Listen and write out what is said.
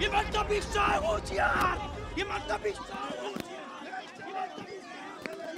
Jemand, der mich da holt, ja! Jemand, der mich da holt, ja! Jemand, mich da